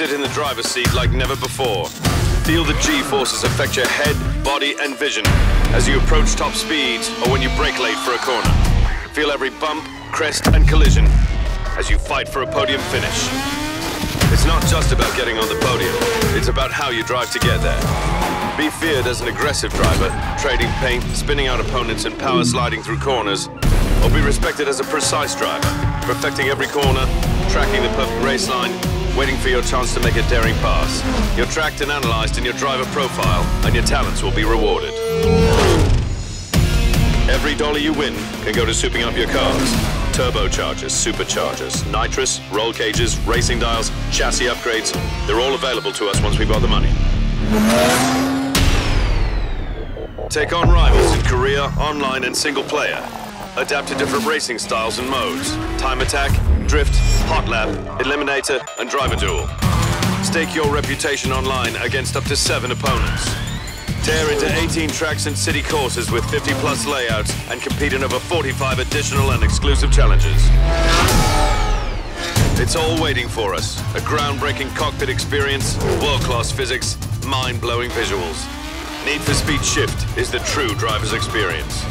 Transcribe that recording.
sit in the driver's seat like never before. Feel the G-forces affect your head, body, and vision as you approach top speeds or when you brake late for a corner. Feel every bump, crest, and collision as you fight for a podium finish. It's not just about getting on the podium, it's about how you drive to get there. Be feared as an aggressive driver, trading paint, spinning out opponents, and power sliding through corners, or be respected as a precise driver, perfecting every corner, tracking the perfect race line, waiting for your chance to make a daring pass. You're tracked and analyzed in your driver profile, and your talents will be rewarded. Every dollar you win can go to souping up your cars. Turbochargers, superchargers, nitrous, roll cages, racing dials, chassis upgrades. They're all available to us once we've got the money. Take on rivals in career, online, and single player. Adapt to different racing styles and modes. Time attack, drift, hot lap, eliminator, and driver duel. Stake your reputation online against up to seven opponents. Tear into 18 tracks and city courses with 50 plus layouts and compete in over 45 additional and exclusive challenges. It's all waiting for us. A groundbreaking cockpit experience, world-class physics, mind-blowing visuals. Need for Speed Shift is the true driver's experience.